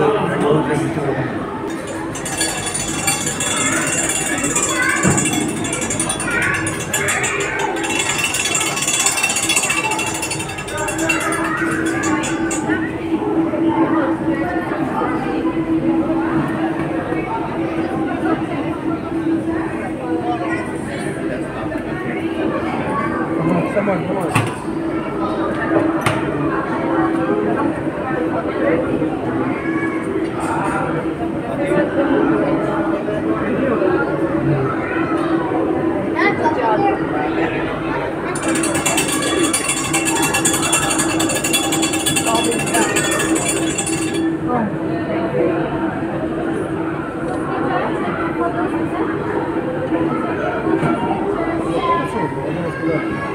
Good job. good.